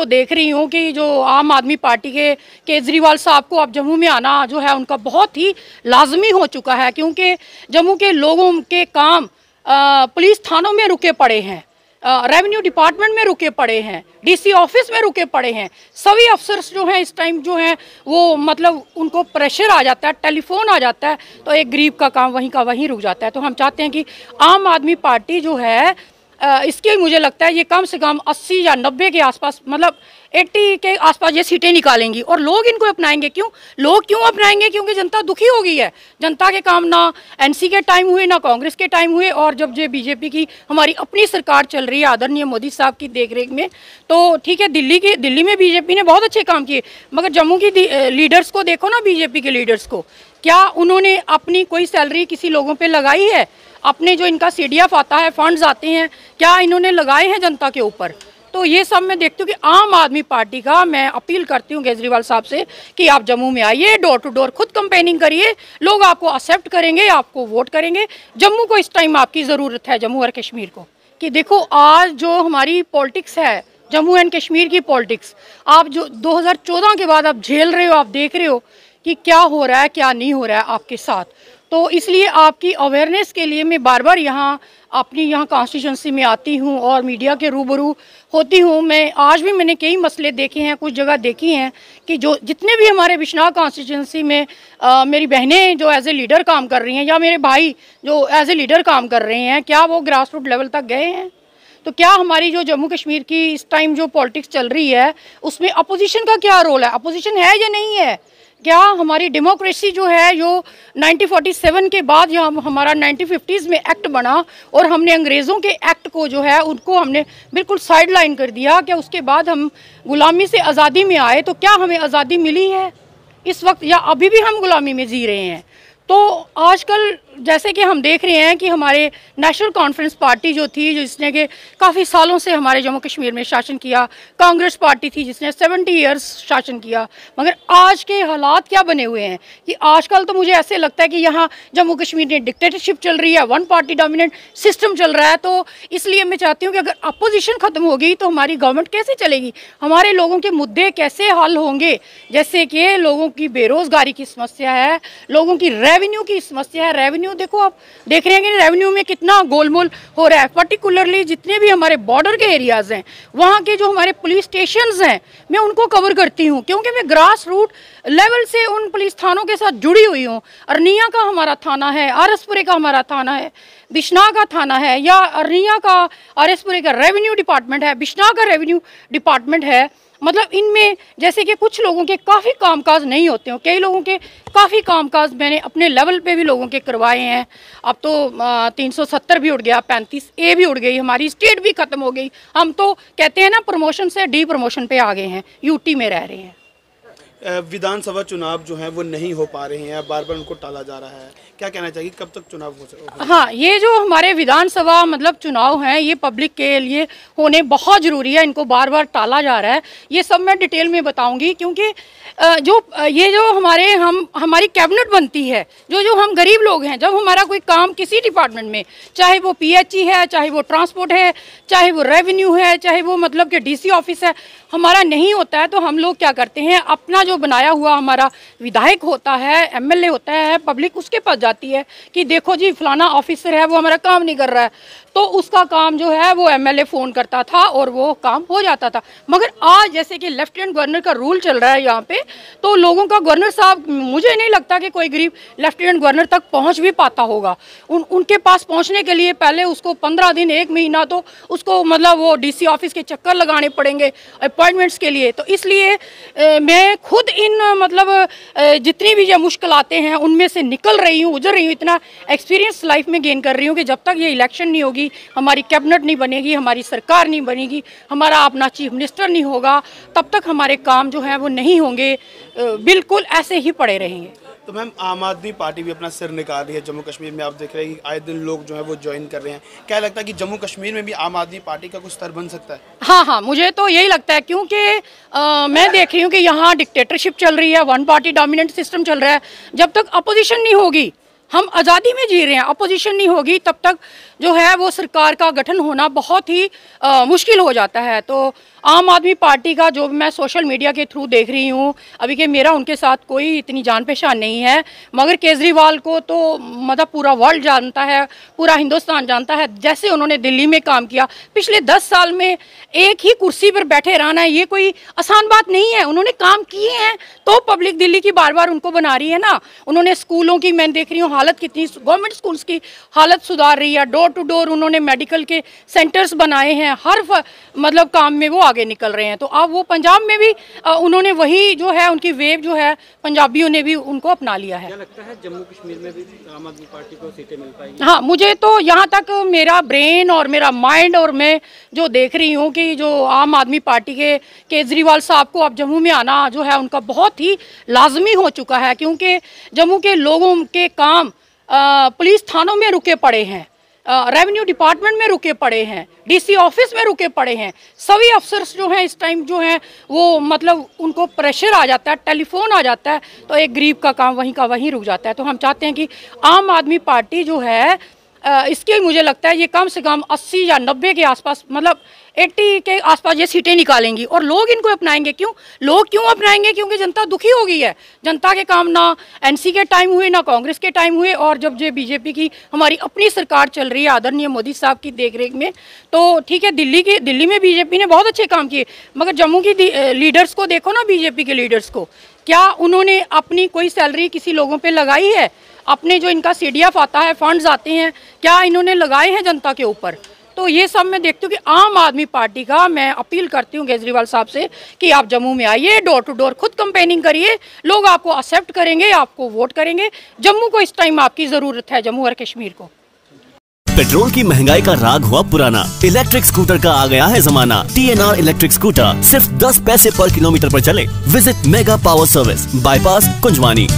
तो देख रही हूँ कि जो आम आदमी पार्टी के केजरीवाल साहब को अब जम्मू में आना जो है उनका बहुत ही लाजमी हो चुका है, क्योंकि जम्मू के लोगों के काम पुलिस थानों में रुके पड़े हैं रेवेन्यू डिपार्टमेंट में रुके पड़े हैं, डीसी ऑफ़िस में रुके पड़े हैं। सभी अफसर्स जो हैं इस टाइम जो हैं, वो मतलब उनको प्रेशर आ जाता है, टेलीफोन आ जाता है तो एक गरीब का काम वहीं का वहीं रुक जाता है। तो हम चाहते हैं कि आम आदमी पार्टी जो है इसके मुझे लगता है ये कम से कम 80 या 90 के आसपास मतलब 80 के आसपास ये सीटें निकालेंगी और लोग इनको अपनाएँगे। क्यों? लोग क्यों अपनाएँगे? क्योंकि जनता दुखी हो गई है। जनता के काम ना एनसी के टाइम हुए, ना कांग्रेस के टाइम हुए और जब जो बीजेपी की हमारी अपनी सरकार चल रही है, आदरणीय मोदी साहब की देख में तो ठीक है, दिल्ली की, दिल्ली में बीजेपी ने बहुत अच्छे काम किए, मगर जम्मू की लीडर्स को देखो ना बीजेपी के लीडर्स को, क्या उन्होंने अपनी कोई सैलरी किसी लोगों पर लगाई है? अपने जो इनका सीडीएफ आता है फंड्स आते हैं, क्या इन्होंने लगाए हैं जनता के ऊपर? तो ये सब मैं देखती हूँ कि आम आदमी पार्टी का मैं अपील करती हूँ केजरीवाल साहब से कि आप जम्मू में आइए डोर टू डोर खुद कंपेनिंग करिए, लोग आपको एक्सेप्ट करेंगे, आपको वोट करेंगे। जम्मू को इस टाइम आपकी ज़रूरत है, जम्मू और कश्मीर को। कि देखो, आज जो हमारी पॉलिटिक्स है, जम्मू एंड कश्मीर की पॉलिटिक्स आप जो 2014 के बाद आप झेल रहे हो, आप देख रहे हो कि क्या हो रहा है, क्या नहीं हो रहा है आपके साथ। तो इसलिए आपकी अवेयरनेस के लिए मैं बार बार यहाँ अपनी यहाँ कॉन्स्टिट्यूंसी में आती हूँ और मीडिया के रूबरू होती हूँ। मैं आज भी मैंने कई मसले देखे हैं कुछ जगह देखी हैं कि जो जितने भी हमारे बिश्नाह कॉन्स्टिट्यूंसी में आ, मेरी बहनें जो एज ए लीडर काम कर रही हैं या मेरे भाई जो एज ए लीडर काम कर रहे हैं क्या वो ग्रास रूट लेवल तक गए हैं? तो क्या हमारी जो जम्मू कश्मीर की इस टाइम जो पॉलिटिक्स चल रही है उसमें अपोजिशन का क्या रोल है? अपोजिशन है या नहीं है? क्या हमारी डेमोक्रेसी जो है जो 1947 के बाद जो हमारा 1950s में एक्ट बना और हमने अंग्रेज़ों के एक्ट को जो है, उनको हमने बिल्कुल साइड लाइन कर दिया क्या उसके बाद हम गुलामी से आज़ादी में आए तो क्या हमें आज़ादी मिली है? इस वक्त या अभी भी हम गुलामी में जी रहे हैं। तो आजकल जैसे कि हम देख रहे हैं कि हमारे नेशनल कॉन्फ्रेंस पार्टी जो थी, जिसने कि काफ़ी सालों से हमारे जम्मू कश्मीर में शासन किया, कांग्रेस पार्टी थी जिसने 70 इयर्स शासन किया। मगर आज के हालात क्या बने हुए हैं? कि आजकल तो मुझे ऐसे लगता है कि यहाँ जम्मू कश्मीर में डिक्टेटरशिप चल रही है वन पार्टी डोमिनेंट सिस्टम चल रहा है तो इसलिए मैं चाहती हूँ कि अगर अपोजिशन ख़त्म होगी तो हमारी गवर्नमेंट कैसे चलेगी? हमारे लोगों के मुद्दे कैसे हल होंगे? जैसे कि लोगों की बेरोज़गारी की समस्या है, लोगों की रेवेन्यू की समस्या है रेवेन्यू रेवेन्यू देखो आप देख रहे हैं कि रेवेन्यू में कितना गोलमोल हो रहा है। पर्टिकुलरली जितने भी हमारे बॉर्डर के एरियाज़ हैं, वहाँ के जो हमारे पुलिस स्टेशन हैं, मैं उनको कवर करती हूँ, क्योंकि मैं ग्रास रूट लेवल से उन पुलिस थानों के साथ जुड़ी हुई हूँ। अरनिया का हमारा थाना है, आरसपुरे का हमारा थाना है। बिश्ना का थाना है, या अरनिया का आरसपुरे का रेवेन्यू डिपार्टमेंट है बिश्ना का रेवेन्यू डिपार्टमेंट है। मतलब इनमें जैसे कि कुछ लोगों के काफ़ी कामकाज नहीं होते हो, कई लोगों के काफ़ी कामकाज मैंने अपने लेवल पे भी लोगों के करवाए हैं। अब तो तीन सौ सत्तर भी उड़ गया, पैंतीस ए भी उड़ गई, हमारी स्टेट भी ख़त्म हो गई। हम तो कहते हैं ना, प्रमोशन से डी प्रमोशन पे आ गए हैं, यूटी में रह रहे हैं। विधानसभा चुनाव जो है वो नहीं हो पा रहे हैं बार बार उनको टाला जा रहा है? क्या कहना चाहिए? कब तक चुनाव हो सकता हाँ ये जो हमारे विधानसभा मतलब चुनाव हैं, ये पब्लिक के लिए होने बहुत ज़रूरी है, इनको बार बार टाला जा रहा है। ये सब मैं डिटेल में बताऊँगी, क्योंकि जो ये जो हमारे हम, हमारी कैबिनेट बनती है, जो जो हम गरीब लोग हैं, जब हमारा कोई काम किसी डिपार्टमेंट में, चाहे वो पी है, चाहे वो ट्रांसपोर्ट है, चाहे वो रेवेन्यू है, चाहे वो मतलब कि डी ऑफ़िस है हमारा नहीं होता है तो हम लोग क्या करते हैं? अपना जो बनाया हुआ हमारा विधायक होता है एमएलए होता है, पब्लिक उसके पास जाती है कि देखो जी, फलाना ऑफिसर है, वो हमारा काम नहीं कर रहा है। तो उसका काम जो है, वो एमएलए फ़ोन करता था और वो काम हो जाता था। मगर आज जैसे कि लेफ्टिनेंट गवर्नर का रूल चल रहा है यहाँ पे तो लोगों का गवर्नर साहब, मुझे नहीं लगता कि कोई गरीब लेफ्टिनेंट गवर्नर तक पहुँच भी पाता होगा। उन, उनके पास पहुँचने के लिए पहले उसको पंद्रह दिन, एक महीना तो उसको मतलब वो डीसी ऑफ़िस के चक्कर लगाने पड़ेंगे। अपॉइंटमेंट्स के लिए। तो इसलिए मैं खुद इन मतलब जितनी भी ये मुश्किल आते हैं, उनमें से निकल रही हूँ, उजर रही हूँ। इतना एक्सपीरियंस लाइफ में गेन कर रही हूँ कि जब तक ये इलेक्शन नहीं होगी, हमारी कैबिनेट नहीं बनेगी, हमारी सरकार नहीं बनेगी, हमारा अपना चीफ मिनिस्टर नहीं होगा, तब तक हमारे काम जो है वो नहीं होंगे। बिल्कुल ऐसे ही पड़े रहेंगे। तो मैम, आम आदमी पार्टी भी अपना सिर निकाल रही है जम्मू कश्मीर में। आप देख रहे हैं, आए दिन लोग जो है वो ज्वाइन कर रहे हैं। क्या लगता है कि जम्मू कश्मीर में भी आम आदमी पार्टी का कुछ स्तर बन सकता है? हाँ हाँ मुझे तो यही लगता है, क्योंकि मैं देख रही हूँ कि यहाँ डिक्टेटरशिप चल रही है वन पार्टी डोमिनेंट सिस्टम चल रहा है। जब तक अपोजिशन नहीं होगी हम आज़ादी में जी रहे हैं अपोजिशन नहीं होगी तब तक जो है वो सरकार का गठन होना बहुत ही आ, मुश्किल हो जाता है। तो आम आदमी पार्टी का जो मैं सोशल मीडिया के थ्रू देख रही हूँ अभी के मेरा उनके साथ कोई इतनी जान पहचान नहीं है। मगर केजरीवाल को तो मतलब पूरा वर्ल्ड जानता है पूरा हिंदुस्तान जानता है जैसे उन्होंने दिल्ली में काम किया। पिछले दस साल में एक ही कुर्सी पर बैठे रहना ये कोई आसान बात नहीं है। उन्होंने काम किए हैं तो पब्लिक दिल्ली की बार बार उनको बना रही है ना। उन्होंने स्कूलों की मैं देख रही हूँ हालत कितनी गवर्नमेंट स्कूल्स की हालत सुधार रही है। डोर टू डोर उन्होंने मेडिकल के सेंटर्स बनाए हैं। हर मतलब काम में वो आगे निकल रहे हैं। तो अब वो पंजाब में भी उन्होंने वही जो है उनकी वेव जो है पंजाबियों ने भी उनको अपना लिया है। लगता है जम्मू कश्मीर में भी आम आदमी पार्टी को सीटें मिल पाएँगी? हाँ मुझे तो यहाँ तक मेरा ब्रेन और मेरा माइंड और मैं जो देख रही हूँ कि जो आम आदमी पार्टी के केजरीवाल साहब को अब जम्मू में आना जो है उनका बहुत ही लाजमी हो चुका है। क्योंकि जम्मू के लोगों के काम पुलिस थानों में रुके पड़े हैं। रेवेन्यू डिपार्टमेंट में रुके पड़े हैं। डीसी ऑफ़िस में रुके पड़े हैं। सभी अफसर्स जो हैं इस टाइम जो हैं, वो मतलब उनको प्रेशर आ जाता है टेलीफोन आ जाता है तो एक गरीब का काम वहीं का वहीं रुक जाता है। तो हम चाहते हैं कि आम आदमी पार्टी जो है इसके मुझे लगता है ये कम से कम 80 या 90 के आसपास मतलब 80 के आसपास ये सीटें निकालेंगी और लोग इनको अपनाएँगे। क्यों? लोग क्यों अपनाएँगे? क्योंकि जनता दुखी हो गई है। जनता के काम ना एनसी के टाइम हुए, ना कांग्रेस के टाइम हुए और जब जो बीजेपी की हमारी अपनी सरकार चल रही है, आदरणीय मोदी साहब की देखरेख में तो ठीक है, दिल्ली की, दिल्ली में बीजेपी ने बहुत अच्छे काम किए, मगर जम्मू की लीडर्स को देखो ना बीजेपी के लीडर्स को। क्या उन्होंने अपनी कोई सैलरी किसी लोगों पर लगाई है? अपने जो इनका सीडीएफ आता है, फंड्स आते हैं, क्या इन्होंने लगाए हैं जनता के ऊपर? तो ये सब मैं देखती हूँ कि आम आदमी पार्टी का मैं अपील करती हूँ केजरीवाल साहब से कि आप जम्मू में आइए डोर टू डोर खुद कंपेनिंग करिए। लोग आपको एक्सेप्ट करेंगे, आपको वोट करेंगे। जम्मू को इस टाइम आपकी ज़रूरत है, जम्मू और कश्मीर को। पेट्रोल की महँगाई का राग हुआ पुराना। इलेक्ट्रिक स्कूटर का आ गया है जमाना। T N R electric scooter सिर्फ़ 10 पैसे पर किलोमीटर पर चले। Visit mega power service bypass Kunjwani